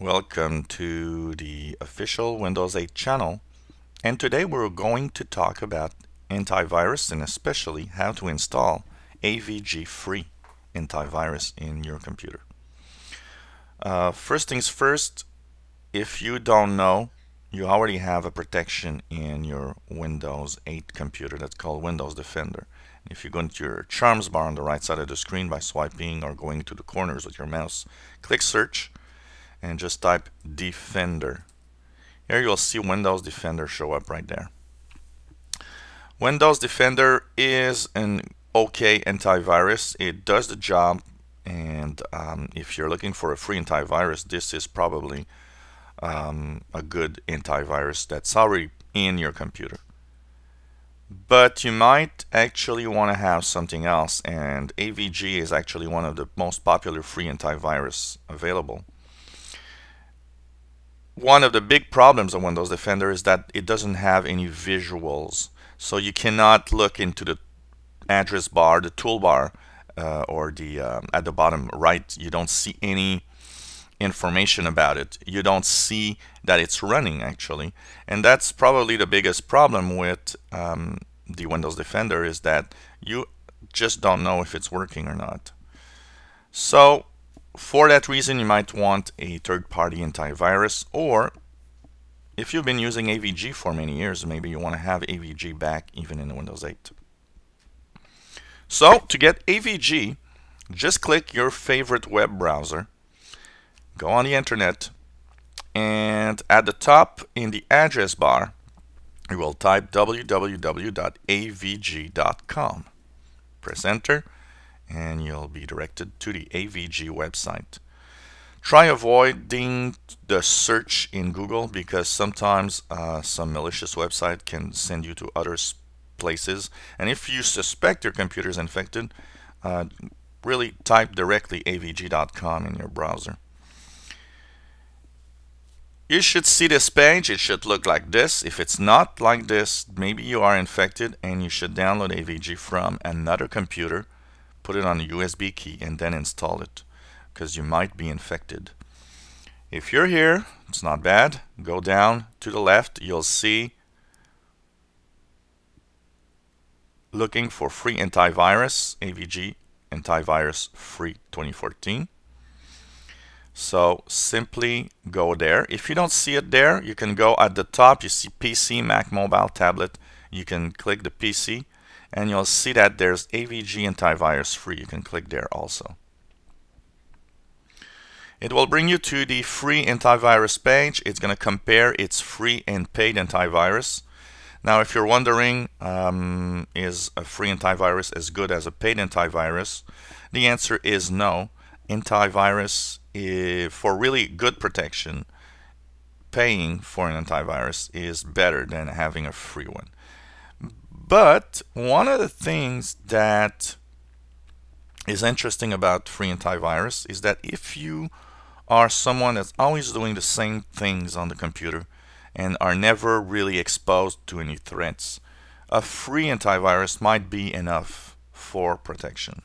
Welcome to the official Windows 8 channel and today we're going to talk about antivirus and especially how to install AVG free antivirus in your computer. Uh, first things first, if you don't know, you already have a protection in your Windows 8 computer that's called Windows Defender. If you go into your charms bar on the right side of the screen by swiping or going to the corners with your mouse, click search and just type Defender. Here you'll see Windows Defender show up right there. Windows Defender is an okay antivirus. It does the job and um, if you're looking for a free antivirus, this is probably um, a good antivirus that's already in your computer. But you might actually want to have something else and AVG is actually one of the most popular free antivirus available one of the big problems of Windows Defender is that it doesn't have any visuals. So you cannot look into the address bar, the toolbar, uh, or the um, at the bottom right. You don't see any information about it. You don't see that it's running actually, and that's probably the biggest problem with um, the Windows Defender is that you just don't know if it's working or not. So for that reason, you might want a third-party antivirus, or if you've been using AVG for many years, maybe you want to have AVG back even in Windows 8. So, to get AVG, just click your favorite web browser, go on the internet, and at the top in the address bar, you will type www.avg.com. Press enter and you'll be directed to the AVG website. Try avoiding the search in Google because sometimes uh, some malicious website can send you to other places. And if you suspect your computer is infected, uh, really type directly avg.com in your browser. You should see this page. It should look like this. If it's not like this, maybe you are infected and you should download AVG from another computer put it on a USB key and then install it because you might be infected. If you're here, it's not bad. Go down to the left, you'll see looking for free antivirus, AVG antivirus free 2014. So simply go there. If you don't see it there, you can go at the top, you see PC, Mac, mobile, tablet. You can click the PC and you'll see that there's AVG antivirus free. You can click there also. It will bring you to the free antivirus page. It's going to compare its free and paid antivirus. Now, if you're wondering, um, is a free antivirus as good as a paid antivirus? The answer is no. Antivirus, is, for really good protection, paying for an antivirus is better than having a free one. But one of the things that is interesting about free antivirus is that if you are someone that's always doing the same things on the computer and are never really exposed to any threats, a free antivirus might be enough for protection.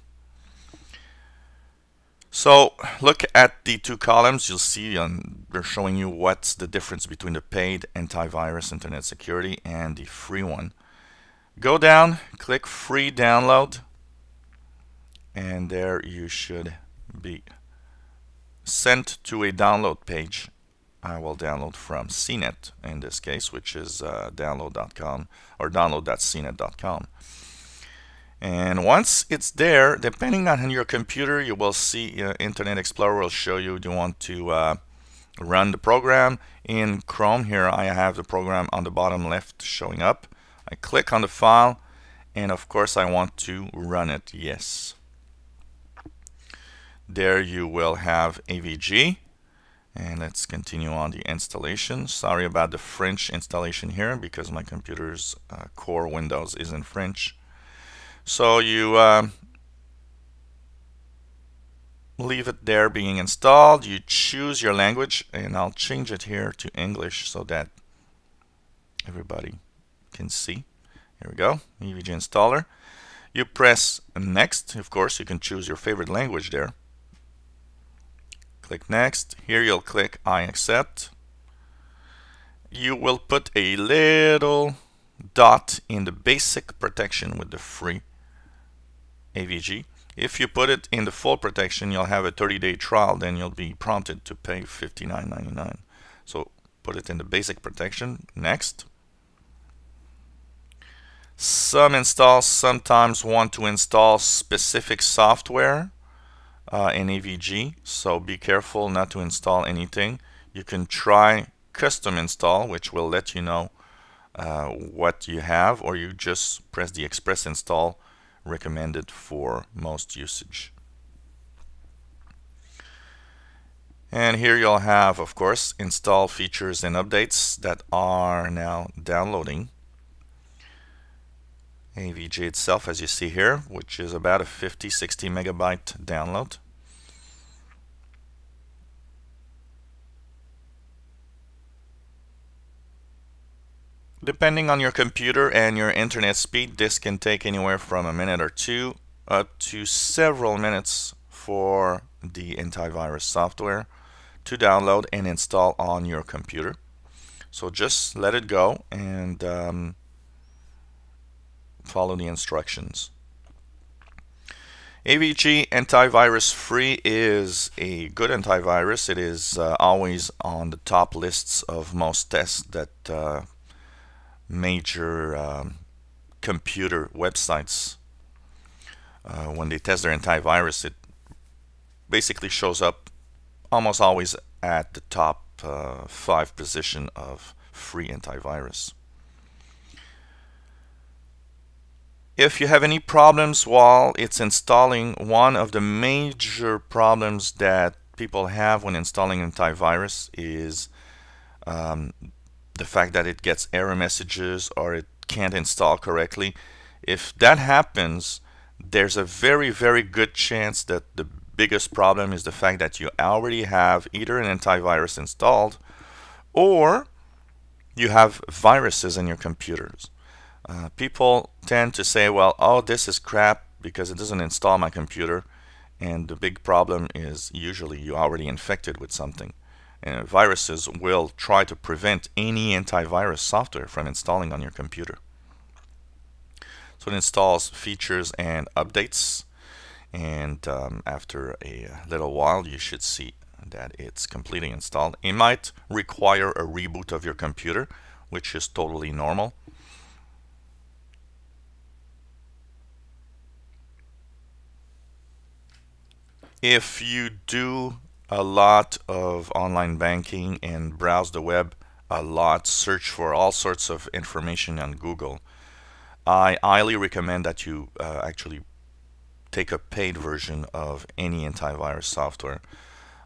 So look at the two columns. You'll see um, they're showing you what's the difference between the paid antivirus internet security and the free one. Go down, click free download, and there you should be sent to a download page. I will download from CNET in this case, which is uh, download.com or download.cnet.com. And once it's there, depending on your computer, you will see uh, Internet Explorer will show you do you want to uh, run the program. In Chrome here, I have the program on the bottom left showing up. I click on the file and of course I want to run it yes. There you will have AVG and let's continue on the installation. Sorry about the French installation here because my computer's uh, core Windows is in French. So you uh, leave it there being installed. You choose your language and I'll change it here to English so that everybody can see. Here we go, AVG installer. You press next, of course, you can choose your favorite language there. Click Next. Here you'll click I accept. You will put a little dot in the basic protection with the free AVG. If you put it in the full protection, you'll have a 30-day trial, then you'll be prompted to pay $59.99. So put it in the basic protection. Next. Some installs sometimes want to install specific software uh, in AVG, so be careful not to install anything. You can try custom install, which will let you know uh, what you have, or you just press the express install recommended for most usage. And here you'll have, of course, install features and updates that are now downloading. AVG itself, as you see here, which is about a 50, 60 megabyte download. Depending on your computer and your internet speed, this can take anywhere from a minute or two up to several minutes for the antivirus software to download and install on your computer. So just let it go and um, follow the instructions. AVG antivirus free is a good antivirus. It is uh, always on the top lists of most tests that uh, major um, computer websites. Uh, when they test their antivirus, it basically shows up almost always at the top uh, five position of free antivirus. If you have any problems while it's installing, one of the major problems that people have when installing antivirus is um, the fact that it gets error messages or it can't install correctly. If that happens, there's a very, very good chance that the biggest problem is the fact that you already have either an antivirus installed or you have viruses in your computers. Uh, people tend to say, well, oh, this is crap because it doesn't install my computer. And the big problem is usually you're already infected with something. Uh, viruses will try to prevent any antivirus software from installing on your computer. So it installs features and updates and um, after a little while you should see that it's completely installed. It might require a reboot of your computer which is totally normal. If you do a lot of online banking and browse the web a lot, search for all sorts of information on Google, I highly recommend that you uh, actually take a paid version of any antivirus software,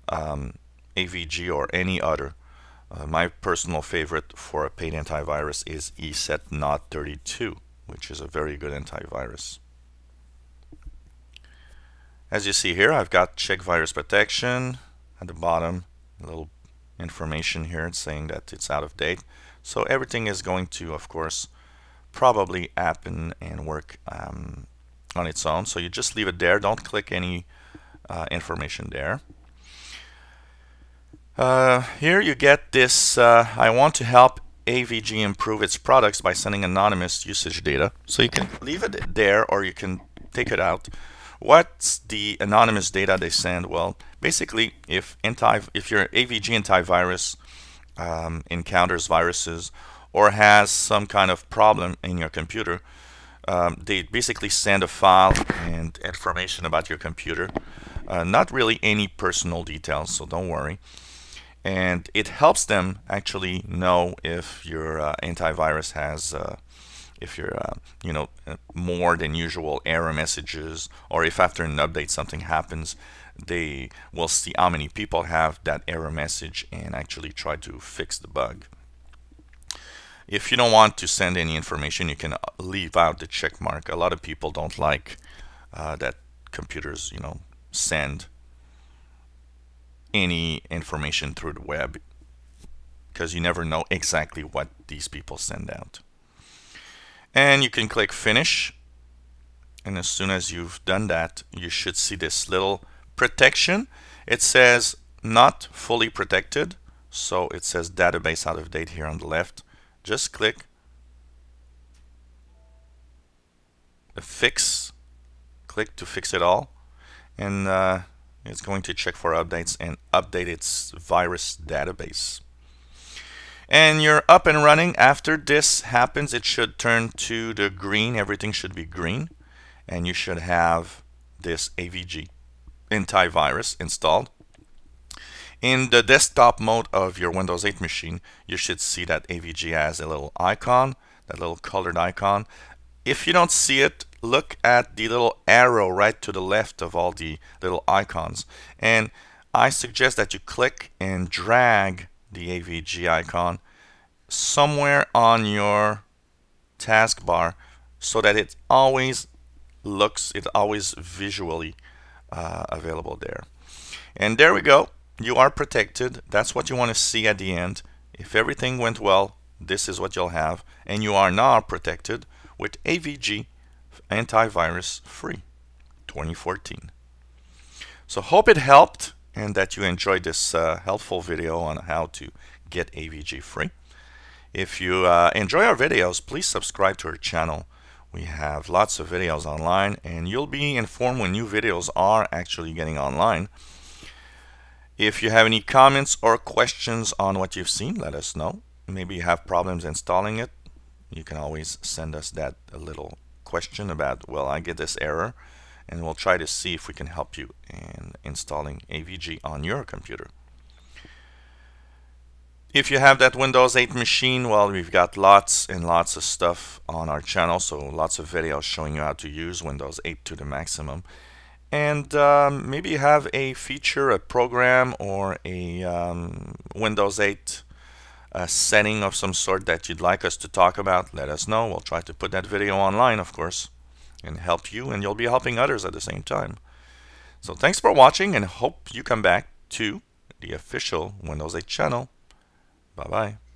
um, AVG or any other. Uh, my personal favorite for a paid antivirus is ESET NOT 32, which is a very good antivirus. As you see here, I've got check virus protection, at the bottom a little information here saying that it's out of date. So everything is going to of course probably happen and work um, on its own. So you just leave it there. Don't click any uh, information there. Uh, here you get this uh, I want to help AVG improve its products by sending anonymous usage data. So you can leave it there or you can take it out What's the anonymous data they send? Well, basically, if anti if your AVG antivirus um, encounters viruses or has some kind of problem in your computer, um, they basically send a file and information about your computer. Uh, not really any personal details, so don't worry. And it helps them actually know if your uh, antivirus has uh, if you're, uh, you know, uh, more than usual error messages, or if after an update something happens, they will see how many people have that error message and actually try to fix the bug. If you don't want to send any information, you can uh, leave out the check mark. A lot of people don't like uh, that computers, you know, send any information through the web because you never know exactly what these people send out and you can click finish. And as soon as you've done that you should see this little protection. It says not fully protected, so it says database out of date here on the left. Just click fix, click to fix it all, and uh, it's going to check for updates and update its virus database. And you're up and running. After this happens, it should turn to the green. Everything should be green. And you should have this AVG antivirus installed. In the desktop mode of your Windows 8 machine, you should see that AVG has a little icon, that little colored icon. If you don't see it, look at the little arrow right to the left of all the little icons. And I suggest that you click and drag the AVG icon somewhere on your taskbar so that it always looks, it always visually uh, available there. And there we go. You are protected. That's what you want to see at the end. If everything went well, this is what you'll have. And you are now protected with AVG Antivirus Free 2014. So hope it helped and that you enjoyed this uh, helpful video on how to get AVG free. If you uh, enjoy our videos, please subscribe to our channel. We have lots of videos online and you'll be informed when new videos are actually getting online. If you have any comments or questions on what you've seen, let us know. Maybe you have problems installing it. You can always send us that little question about, well, I get this error and we'll try to see if we can help you in installing AVG on your computer. If you have that Windows 8 machine, well, we've got lots and lots of stuff on our channel, so lots of videos showing you how to use Windows 8 to the maximum. And um, maybe you have a feature, a program, or a um, Windows 8 uh, setting of some sort that you'd like us to talk about, let us know. We'll try to put that video online, of course, and help you, and you'll be helping others at the same time. So thanks for watching, and hope you come back to the official Windows 8 channel. Bye bye.